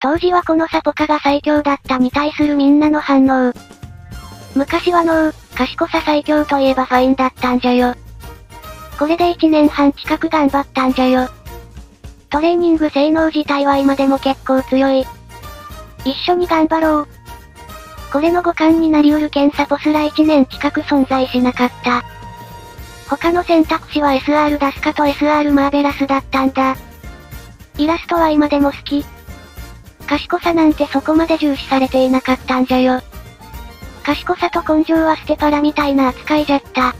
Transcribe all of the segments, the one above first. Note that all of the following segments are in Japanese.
当時はこのサポカが最強だったに対するみんなの反応。昔はのう、賢さ最強といえばファインだったんじゃよ。これで1年半近く頑張ったんじゃよ。トレーニング性能自体は今でも結構強い。一緒に頑張ろう。これの互換になりうる検査ポすら1年近く存在しなかった。他の選択肢は SR ダスカと SR マーベラスだったんだ。イラストは今でも好き。賢さなんてそこまで重視されていなかったんじゃよ。賢さと根性はステパラみたいな扱いじゃった。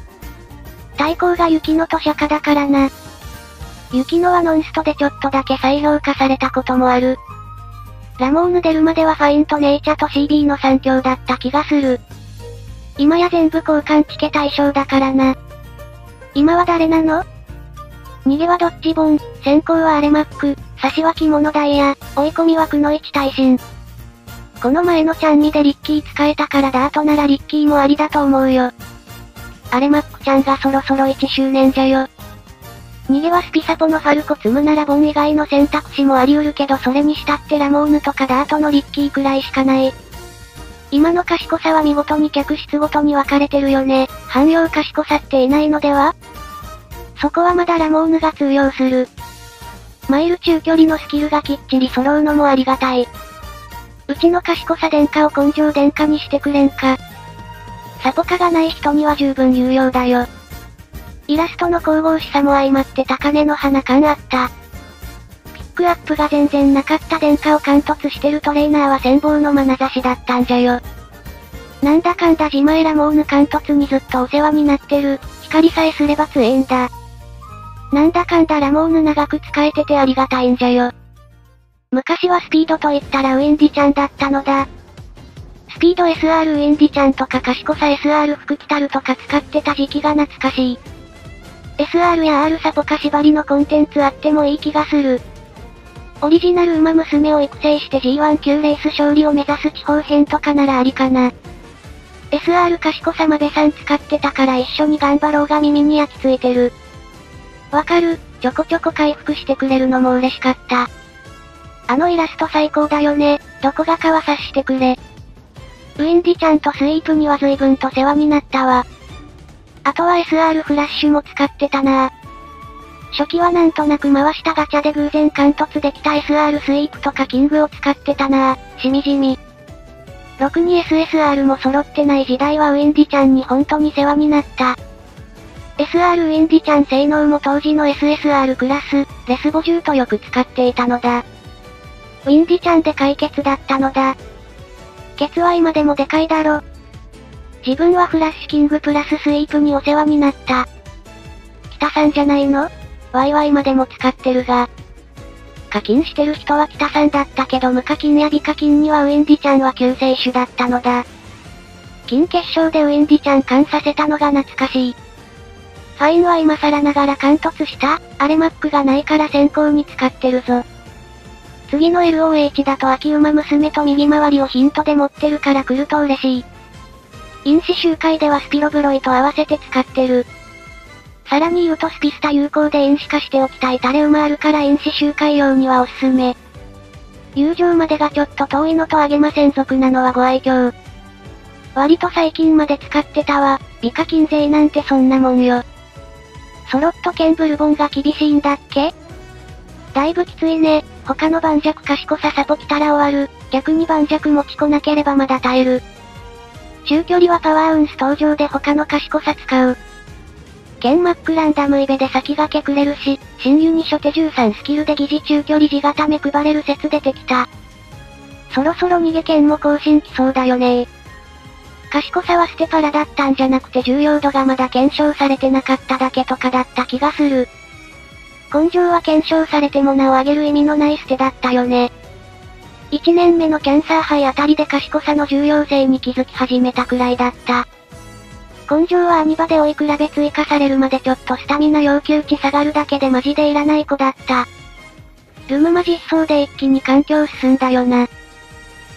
対抗が雪のと釈迦だからな。雪のはノンストでちょっとだけ再評価されたこともある。ラモーヌ出るまではファインとネイチャと CB の3強だった気がする。今や全部交換チケ対象だからな。今は誰なの？逃げはドッジボン、先行はアレマック、差しは着物ダイヤ、追い込みはくの一耐震。この前のチャンミでリッキー使えたからダートならリッキーもありだと思うよ。アレマックちゃんがそろそろ1周年じゃよ。逃げはスピサポのファルコ積むならボン以外の選択肢もあり得るけどそれにしたってラモーヌとかダートのリッキーくらいしかない。今の賢さは見事に客室ごとに分かれてるよね。汎用賢さっていないのでは？そこはまだラモーヌが通用する。マイル中距離のスキルがきっちり揃うのもありがたい。うちの賢さ殿下を根性殿下にしてくれんか。サポカがない人には十分有用だよ。イラストの神々しさも相まって高値の花感あった。ピックアップが全然なかった殿下を貫突してるトレーナーは戦望の眼差しだったんじゃよ。なんだかんだ自前ラモーヌ貫突にずっとお世話になってる、光さえすれば強えんだ。なんだかんだラモーヌ長く使えててありがたいんじゃよ。昔はスピードと言ったらウィンディちゃんだったのだ。スピード SR ウィンディちゃんとか賢さ SR 福来たるとか使ってた時期が懐かしい。SR や R サポカ縛りのコンテンツあってもいい気がする。オリジナル馬娘を育成して G1 級レース勝利を目指す地方編とかならありかな。SR 賢さまべさん使ってたから一緒に頑張ろうが耳に焼き付いてる。わかる、ちょこちょこ回復してくれるのも嬉しかった。あのイラスト最高だよね、どこがかは察してくれ。ウィンディちゃんとスイープには随分と世話になったわ。あとは SR フラッシュも使ってたな初期はなんとなく回したガチャで偶然貫突できた SR スイープとかキングを使ってたなしみじみ。ろくに SSR も揃ってない時代はウィンディちゃんに本当に世話になった。SR ウィンディちゃん性能も当時の SSR クラス、レス50とよく使っていたのだ。ウィンディちゃんで解決だったのだ。ケツは今でもでかいだろ。自分はフラッシュキングプラススイープにお世話になった。北さんじゃないの？ワイワイまでも使ってるが。課金してる人は北さんだったけど無課金や美課金にはウィンディちゃんは救世主だったのだ。金決勝でウィンディちゃん感させたのが懐かしい。ファインは今更ながら貫突したあれマックがないから先行に使ってるぞ。次の LOH だと秋馬娘と右回りをヒントで持ってるから来ると嬉しい。飲酒集会ではスピロブロイと合わせて使ってる。さらに言うとスピスタ有効で飲酒化しておきたいタレ馬あるから飲酒集会用にはおすすめ。友情までがちょっと遠いのとあげません族なのはご愛嬌。割と最近まで使ってたわ、美化金税なんてそんなもんよ。ソロット兼ブルボンが厳しいんだっけ？だいぶきついね。他の盤石賢さサポ来たら終わる。逆に盤石持ちこなければまだ耐える。中距離はパワーウンス登場で他の賢さ使う。ケンマックランダムイベで先駆けくれるし、新ユニ初手13スキルで疑似中距離地固め配れる説出てきた。そろそろ逃げ剣も更新来そうだよね賢さはステパラだったんじゃなくて重要度がまだ検証されてなかっただけとかだった気がする。根性は検証されても名を上げる意味のない捨てだったよね。1年目のキャンサー杯あたりで賢さの重要性に気づき始めたくらいだった。根性はアニバで追い比べ追加されるまでちょっとスタミナ要求値下がるだけでマジでいらない子だった。ルムマ実装で一気に環境進んだよな。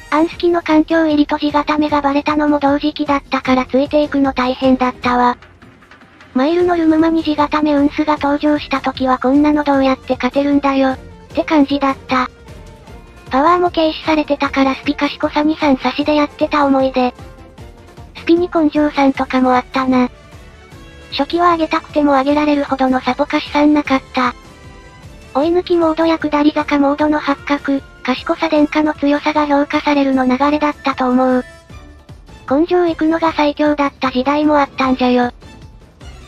アンスキの環境入りと地固めがバレたのも同時期だったからついていくの大変だったわ。マイルのルムマに地固めウンスが登場した時はこんなのどうやって勝てるんだよ。って感じだった。パワーも軽視されてたからスピ賢さに3差しでやってた思い出。スピに根性さんとかもあったな。初期は上げたくても上げられるほどのサポカシさんなかった。追い抜きモードや下り坂モードの発覚、賢さ殿下の強さが評価されるの流れだったと思う。根性行くのが最強だった時代もあったんじゃよ。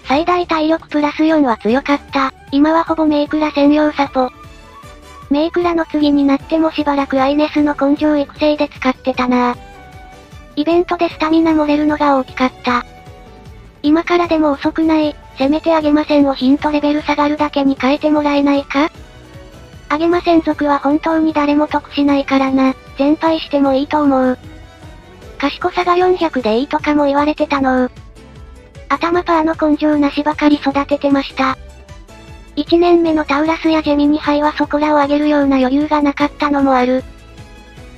最大体力プラス4は強かった。今はほぼメイクラ専用サポ。メイクラの次になってもしばらくアイネスの根性育成で使ってたなイベントでスタミナ漏れるのが大きかった。今からでも遅くない、せめてあげませんをヒントレベル下がるだけに変えてもらえないか？あげません族は本当に誰も得しないからな、全敗してもいいと思う。賢さが400でいいとかも言われてたの頭パーの根性なしばかり育ててました。1年目のタウラスやジェミニハイはそこらを上げるような余裕がなかったのもある。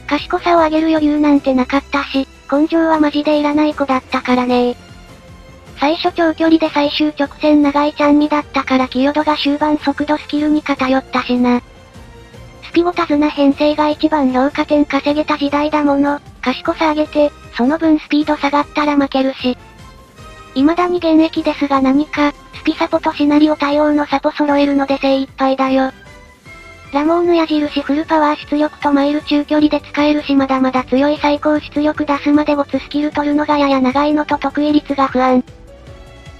賢さを上げる余裕なんてなかったし、根性はマジでいらない子だったからね最初長距離で最終直線長いチャンミだったからキヨドが終盤速度スキルに偏ったしな。スピゴタズな編成が一番評価点稼げた時代だもの。賢さ上げて、その分スピード下がったら負けるし。未だに現役ですが何か、スピサポとシナリオ対応のサポ揃えるので精一杯だよ。ラモーヌ矢印フルパワー出力とマイル中距離で使えるしまだまだ強い最高出力出すまでボツスキル取るのがやや長いのと得意率が不安。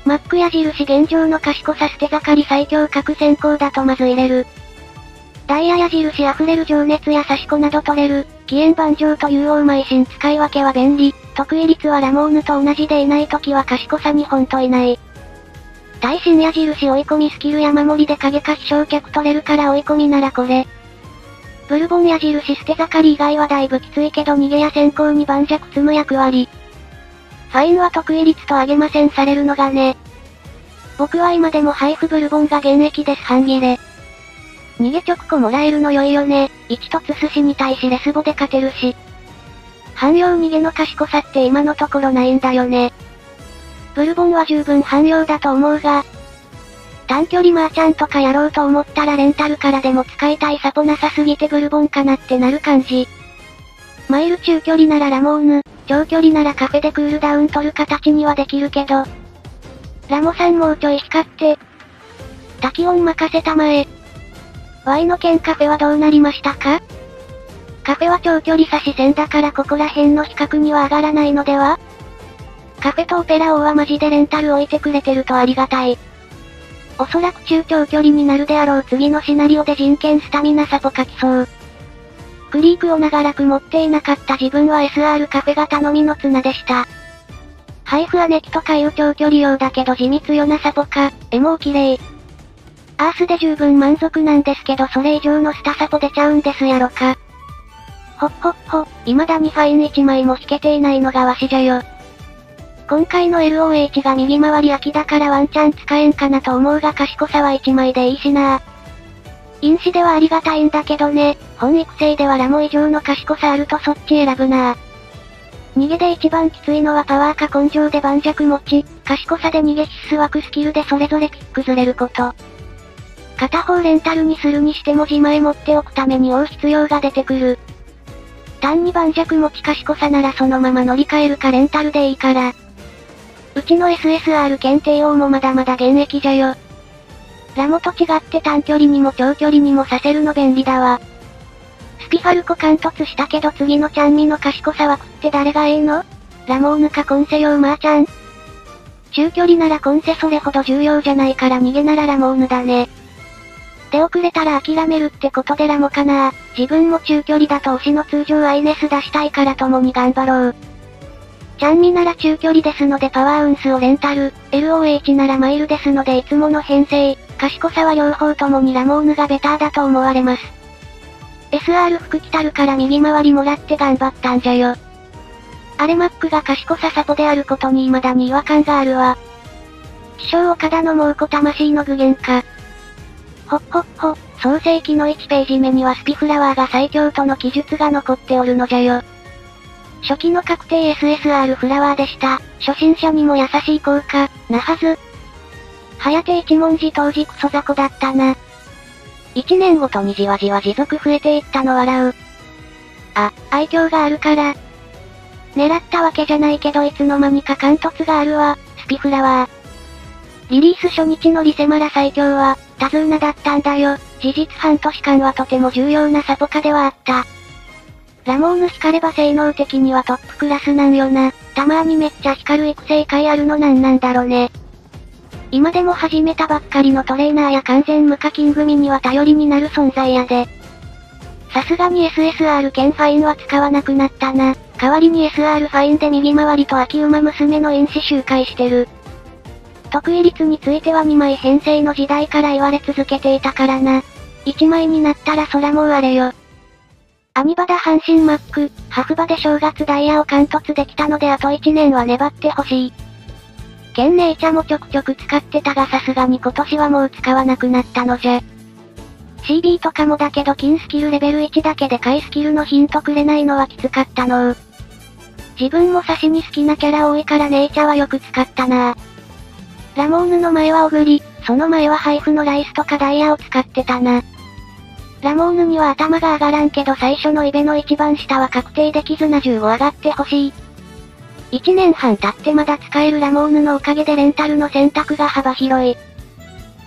マック矢印現状の賢さ捨て盛り最強核先行だとまず入れる。ダイヤ矢印溢れる情熱や差し子など取れる、起源盤上という大邁進使い分けは便利、得意率はラモーヌと同じでいない時は賢さ2本といない。耐震矢印追い込みスキルや守りで影か飛焼脚取れるから追い込みならこれ。ブルボン矢印捨て盛り以外はだいぶきついけど逃げや先行に盤石積む役割。ファインは得意率と上げませんされるのがね。僕は今でも配布ブルボンが現役です半切れ。逃げ直後もらえるの良いよね。一突寿司に対しレスボで勝てるし。汎用逃げの賢さって今のところないんだよね。ブルボンは十分汎用だと思うが、短距離マーチャンとかやろうと思ったらレンタルからでも使いたいサポなさすぎてブルボンかなってなる感じ。マイル中距離ならラモーヌ、長距離ならカフェでクールダウン取る形にはできるけど、ラモさんもうちょい光って、滝音任せたまえ。Y の剣カフェはどうなりましたか？カフェは長距離差し線だからここら辺の比較には上がらないのでは？カフェとオペラ王はマジでレンタル置いてくれてるとありがたい。おそらく中長距離になるであろう次のシナリオで人権スタミナサポ書きそう。クリークを長らく持っていなかった自分は SR カフェが頼みの綱でした。配布はネキとかいう長距離用だけど地味強なサポか、エモー綺麗。アースで十分満足なんですけどそれ以上のスタサポ出ちゃうんですやろか。ほっほっほ、未だにファイン1枚も引けていないのがわしじゃよ。今回の LOH が右回り空きだからワンチャン使えんかなと思うが賢さは1枚でいいしな飲酒ではありがたいんだけどね、本育成ではラモ以上の賢さあるとそっち選ぶな逃げで一番きついのはパワーか根性で盤石持ち、賢さで逃げ必須枠スキルでそれぞれキックずれること。片方レンタルにするにしても自前持っておくために追う必要が出てくる。単に盤石持ち賢さならそのまま乗り換えるかレンタルでいいから。うちの SSR 検定王もまだまだ現役じゃよ。ラモと違って短距離にも長距離にもさせるの便利だわ。スピファルコ貫突したけど次のチャンミの賢さは食って誰がええの？ラモーヌかコンセ用マーチャン。中距離ならコンセそれほど重要じゃないから逃げならラモーヌだね。出遅れたら諦めるってことでラモかな自分も中距離だと推しの通常アイネス出したいから共に頑張ろう。チャンミなら中距離ですのでパワーウンスをレンタル、LOH ならマイルですのでいつもの編成、賢さは両方ともにラモーヌがベターだと思われます。SR 服着たるから右回りもらって頑張ったんじゃよ。アレマックが賢さサポであることに未だに違和感があるわ。師匠岡田の猛虎魂の具現化。ほっほっほ、創世記の1ページ目にはスピフラワーが最強との記述が残っておるのじゃよ。初期の確定 SSR フラワーでした。初心者にも優しい効果、なはず。はやて一文字当時クソ雑魚だったな。一年ごとにじわじわ持続増えていったの笑う。あ、愛嬌があるから。狙ったわけじゃないけどいつの間にか貫突があるわ、スピフラワー。リリース初日のリセマラ最強は、タズーナだったんだよ。事実半年間はとても重要なサポカではあった。ラモーヌ光れば性能的にはトップクラスなんよな。たまーにめっちゃ光る育成会あるのなんなんだろうね。今でも始めたばっかりのトレーナーや完全無課金組には頼りになる存在やで。さすがに SSR 兼ファインは使わなくなったな。代わりに SR ファインで右回りと秋馬娘の因子周回してる。得意率については2枚編成の時代から言われ続けていたからな。1枚になったら空もうあれよ。アニバダ阪神マック、ハフバで正月ダイヤを貫突できたのであと1年は粘ってほしい。ケンネイチャもちょくちょく使ってたがさすがに今年はもう使わなくなったのじゃ。CB とかもだけど金スキルレベル1だけで買いスキルのヒントくれないのはきつかったの自分も差しに好きなキャラ多いからネイチャはよく使ったなラモーヌの前はオグリ、その前は配布のライスとかダイヤを使ってたな。ラモーヌには頭が上がらんけど最初のイベの一番下は確定できずな15上がってほしい。1年半経ってまだ使えるラモーヌのおかげでレンタルの選択が幅広い。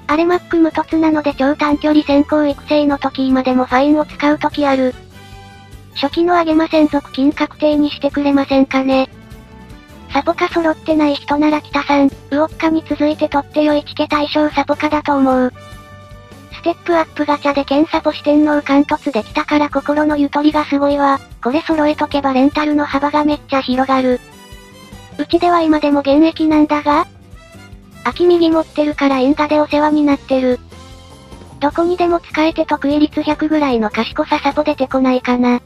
アレマック無凸なので超短距離先行育成の時今でもファインを使う時ある。初期の上げません属金確定にしてくれませんかね。サポカ揃ってない人なら北さん、ウオッカに続いてとって良いチケ対象サポカだと思う。ステップアップガチャで剣サポ四天王貫突できたから心のゆとりがすごいわ。これ揃えとけばレンタルの幅がめっちゃ広がる。うちでは今でも現役なんだが秋右持ってるから因果でお世話になってる。どこにでも使えて得意率100ぐらいの賢さサポ出てこないかな。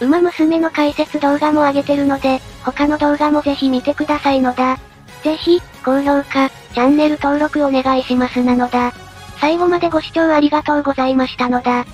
ウマ娘の解説動画も上げてるので、他の動画もぜひ見てくださいのだ。ぜひ、高評価、チャンネル登録お願いしますなのだ。最後までご視聴ありがとうございましたのだ。